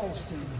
Plating will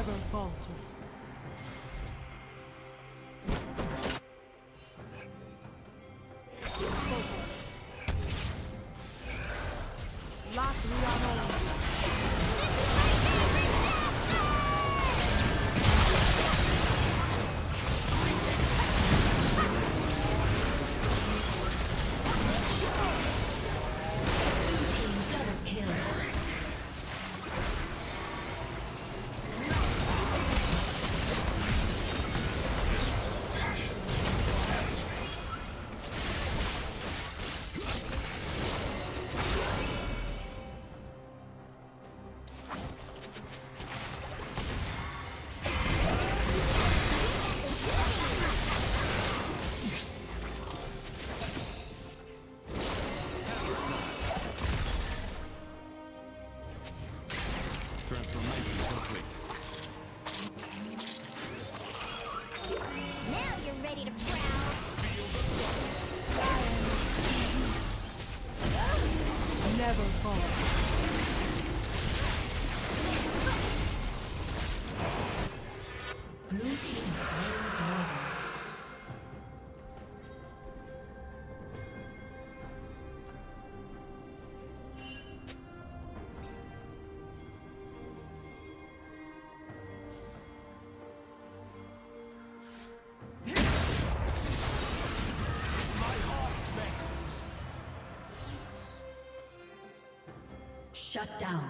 Never falter. Shut down.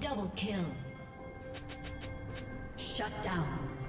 Double kill. Shut down.